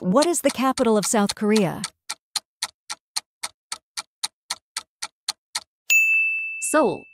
What is the capital of South Korea? Seoul.